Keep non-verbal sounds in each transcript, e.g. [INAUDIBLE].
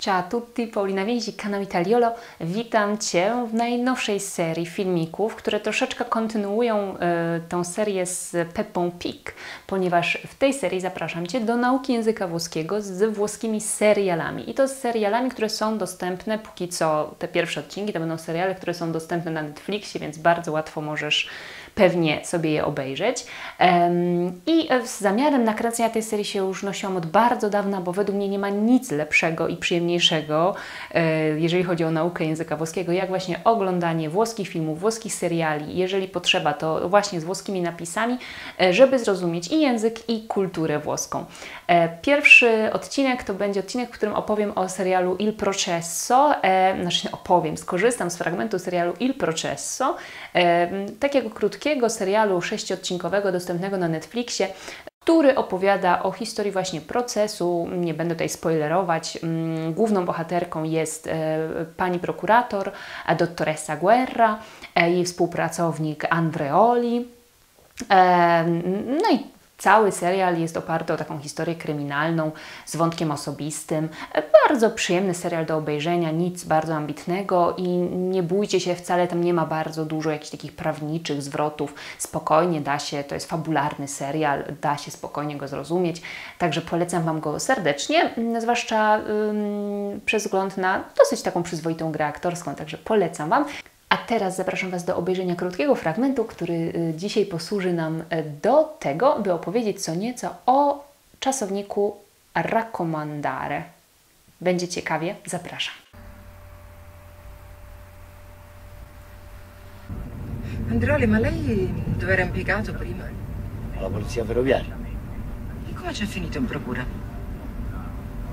Ciao a tutti, Paulina Więzi, kanał Italiolo. Witam Cię w najnowszej serii filmików, które troszeczkę kontynuują y, tą serię z Peppą Pig, ponieważ w tej serii zapraszam Cię do nauki języka włoskiego z włoskimi serialami. I to z serialami, które są dostępne póki co, te pierwsze odcinki to będą seriale, które są dostępne na Netflixie, więc bardzo łatwo możesz pewnie sobie je obejrzeć. I z zamiarem nakręcenia tej serii się już nosiłam od bardzo dawna, bo według mnie nie ma nic lepszego i przyjemniejszego, e, jeżeli chodzi o naukę języka włoskiego, jak właśnie oglądanie włoskich filmów, włoskich seriali, jeżeli potrzeba, to właśnie z włoskimi napisami, e, żeby zrozumieć i język, i kulturę włoską. E, pierwszy odcinek to będzie odcinek, w którym opowiem o serialu Il Processo, znaczy opowiem, skorzystam z fragmentu serialu Il Processo, takiego krótkiego krótkiego serialu sześciodcinkowego dostępnego na Netflixie, który opowiada o historii właśnie procesu. Nie będę tutaj spoilerować. Mm, główną bohaterką jest e, pani prokurator, doktoressa Guerra, e, jej współpracownik Andreoli. E, no i Cały serial jest oparty o taką historię kryminalną z wątkiem osobistym. Bardzo przyjemny serial do obejrzenia, nic bardzo ambitnego i nie bójcie się, wcale tam nie ma bardzo dużo jakichś takich prawniczych zwrotów. Spokojnie da się, to jest fabularny serial, da się spokojnie go zrozumieć. Także polecam Wam go serdecznie, zwłaszcza ym, przez wzgląd na dosyć taką przyzwoitą grę aktorską, także polecam Wam. Teraz zapraszam Was do obejrzenia krótkiego fragmentu, który y, dzisiaj posłuży nam y, do tego, by opowiedzieć co nieco o czasowniku raccomandare. Będzie ciekawie, zapraszam. Androli, ma lei dove era impiegato prima? Alla polizia ferroviaria. E come c'è finito in procura?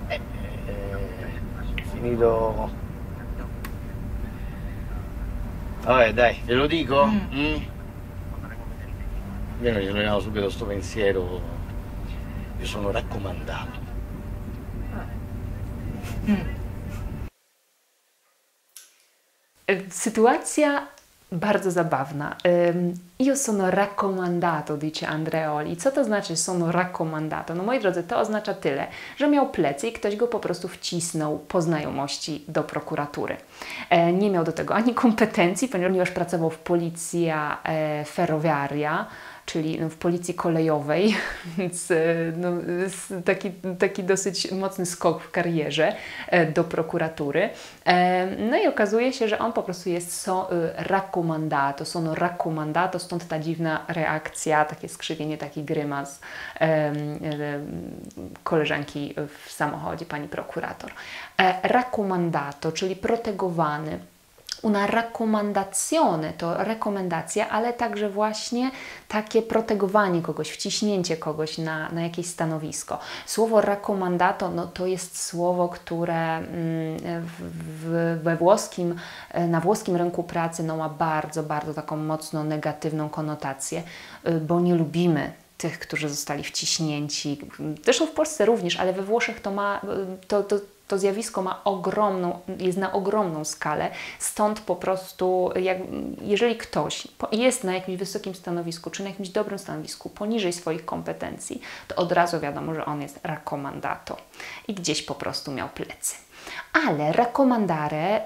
Eh, eh, finito Vabbè dai, te lo dico? Mm. Mm? Io non gli leviamo subito sto pensiero. Io sono raccomandato. Mm. Sytuacja bardzo zabawna. Io sono raccomandato, dice Andreoli. Co to znaczy sono raccomandato? No moi drodzy, to oznacza tyle, że miał plecy i ktoś go po prostu wcisnął po znajomości do prokuratury. E, nie miał do tego ani kompetencji, ponieważ pracował w policja e, ferroviaria, czyli no, w policji kolejowej, [LAUGHS] więc e, no, taki, taki dosyć mocny skok w karierze e, do prokuratury. E, no i okazuje się, że on po prostu jest so, raccomandato, sono raccomandato, stąd ta dziwna reakcja, takie skrzywienie, taki grymas koleżanki w samochodzie, pani prokurator. Raccomandato, czyli protegowany, una raccomandazione to rekomendacja, ale także właśnie takie protegowanie kogoś, wciśnięcie kogoś na, na jakieś stanowisko. Słowo raccomandato no, to jest słowo, które mm, w, we włoskim, na włoskim rynku pracy no, ma bardzo, bardzo taką mocno negatywną konotację, y, bo nie lubimy tych, którzy zostali wciśnięci. Zresztą w Polsce również, ale we Włoszech to ma, to, to to zjawisko ma ogromną, jest na ogromną skalę, stąd po prostu, jak, jeżeli ktoś jest na jakimś wysokim stanowisku, czy na jakimś dobrym stanowisku, poniżej swoich kompetencji, to od razu wiadomo, że on jest raccomandato i gdzieś po prostu miał plecy. Ale raccomandare,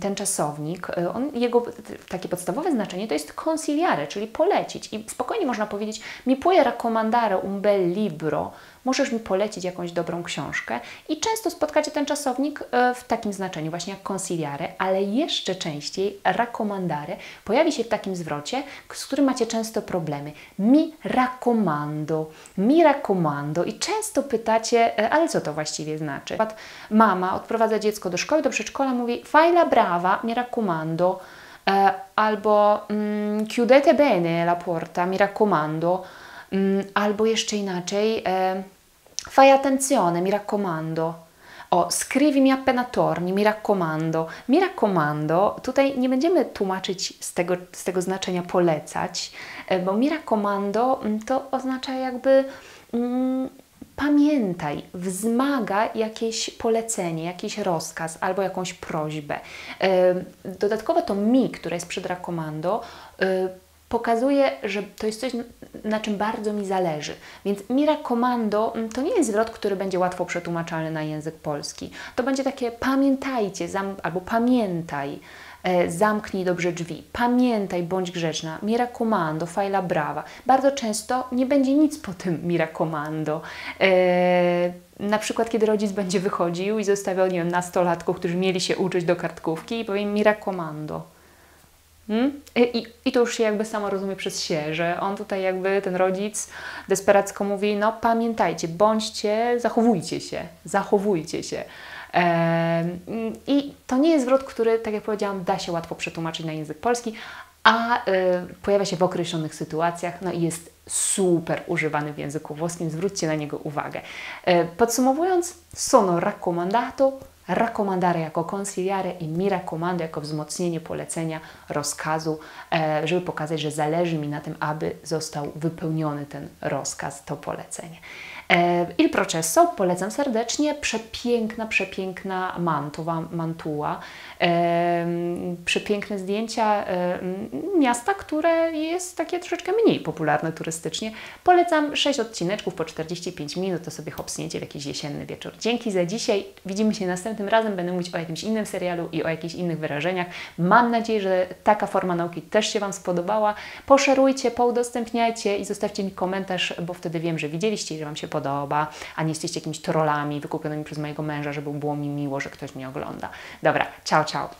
ten czasownik, e, on, jego takie podstawowe znaczenie to jest consigliare, czyli polecić. I spokojnie można powiedzieć, mi puoi raccomandare un bel libro, możesz mi polecić jakąś dobrą książkę. I często spotkacie ten czasownik e, w takim znaczeniu, właśnie jak consigliare, ale jeszcze częściej raccomandare pojawi się w takim zwrocie, z którym macie często problemy. Mi raccomando, mi raccomando. I często pytacie, e, ale co to właściwie znaczy? Mama odprowadza dziecko do szkoły, do przedszkola, mówi fai la brava, mi raccomando. E, albo mm, chiudete bene la porta, mi raccomando. Mm, albo jeszcze inaczej, Fai attenzione, mi raccomando. O, scrivimi appena torni, mi raccomando. Mi raccomando, tutaj nie będziemy tłumaczyć z tego, z tego znaczenia polecać, e, bo mi raccomando mm, to oznacza jakby mm, pamiętaj, wzmaga jakieś polecenie, jakiś rozkaz albo jakąś prośbę. E, dodatkowo to mi, które jest przed raccomando, e, pokazuje, że to jest coś, na czym bardzo mi zależy. Więc mira komando to nie jest zwrot, który będzie łatwo przetłumaczalny na język polski. To będzie takie pamiętajcie albo pamiętaj, zamknij dobrze drzwi, pamiętaj, bądź grzeczna, mira komando, fajla brawa. Bardzo często nie będzie nic po tym mira komando. E, na przykład, kiedy rodzic będzie wychodził i zostawiał, nie wiem, nastolatków, którzy mieli się uczyć do kartkówki i powiem mira komando Hmm? I, I to już się jakby samo rozumie przez się, że on tutaj jakby, ten rodzic desperacko mówi, no pamiętajcie, bądźcie, zachowujcie się, zachowujcie się. I to nie jest zwrot, który, tak jak powiedziałam, da się łatwo przetłumaczyć na język polski, a y, pojawia się w określonych sytuacjach, no i jest super używany w języku włoskim, zwróćcie na niego uwagę. E, podsumowując, sono raccomandato raccomandare jako consigliare i mi raccomando jako wzmocnienie polecenia, rozkazu, e, żeby pokazać, że zależy mi na tym, aby został wypełniony ten rozkaz, to polecenie. E, Il Processo polecam serdecznie. Przepiękna, przepiękna mantuwa, mantuła. E, przepiękne zdjęcia e, miasta, które jest takie troszeczkę mniej popularne turystycznie. Polecam 6 odcineczków po 45 minut, to sobie hopsniecie w jakiś jesienny wieczór. Dzięki za dzisiaj. Widzimy się następnym razem. Będę mówić o jakimś innym serialu i o jakichś innych wyrażeniach. Mam nadzieję, że taka forma nauki też się Wam spodobała. Poszerujcie, poudostępniajcie i zostawcie mi komentarz, bo wtedy wiem, że widzieliście i że Wam się podoba, a nie jesteście jakimiś trollami wykupionymi przez mojego męża, żeby było mi miło, że ktoś mnie ogląda. Dobra, ciao, ciao.